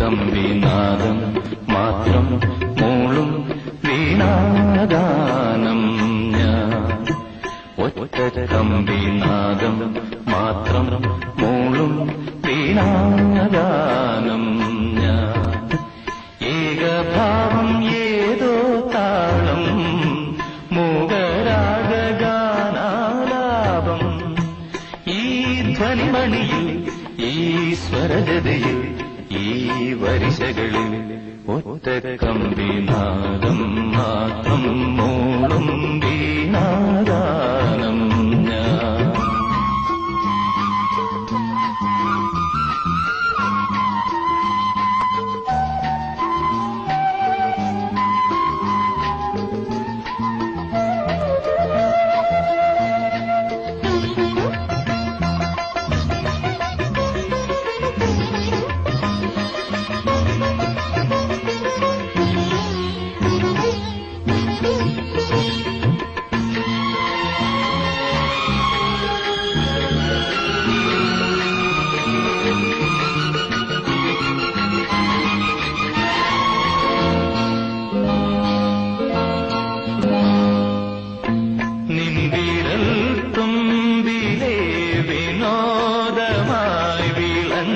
കമ്പിനാദം മാത്രം മൂളും വീണാഗാനം ഞാൻ. ഒറ്റ കമ്പിനാദം മാത്രം മൂളും വീണാഗാനം ഞാൻ. ഏകഭാവം ഏതോ താളം മൂകരാഗാനാലാപം ഈ ധ്വനിമണിയിൽ ഈ സ്വരജതയിൽ ഈ വരിശകളിൽ ഒറ്റ കമ്പിനാദം മാത്രം മോളും വീണാഗാനം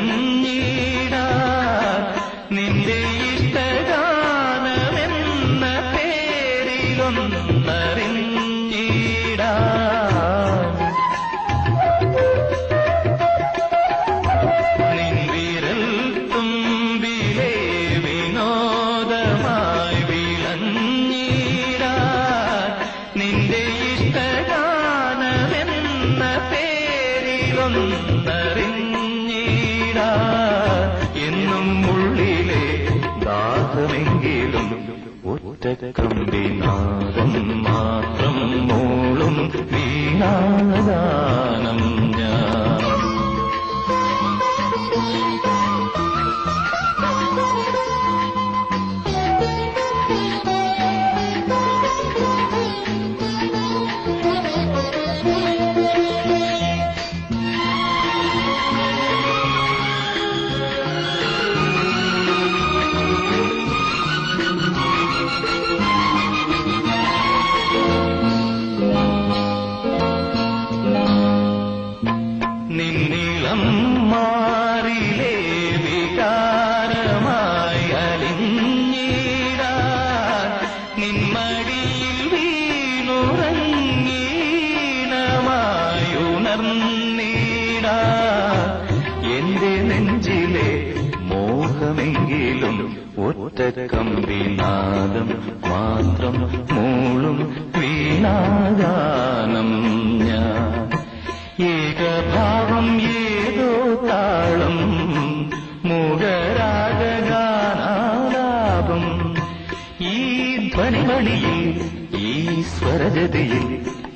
വിളഞ്ഞീട നിന്റെ ഇഷ്ടഗാനമെന്ന പേരിലൊന്നറിഞ്ഞീട. നിൻവിരൽ തുമ്പിലെ വിനോദമായി വിളഞ്ഞീട. നിന്റെ ഇഷ്ടഗാനമെന്ന പേരിലൊന്നറിഞ്ഞീട. ഒറ്റ മാത്രം മൂളും വീണാഗാനം നിന്നിളം മാറിലേ വികാരമായി അലിഞ്ഞീട നിന്മടിയിൽ വീണുറങ്ങീണമായുണർന്നീട. എന്റെ നെഞ്ചിലെ മോഹമെങ്കിലും ഒറ്റ കമ്പിനാദം മാത്രം മൂളും വീണാഗാനം ധ്വനിമണിയിൽ ഈ സ്വരജതയിൽ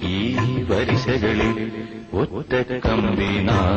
ഈ വരിശകളിൽ ഒറ്റ കമ്പിനാദം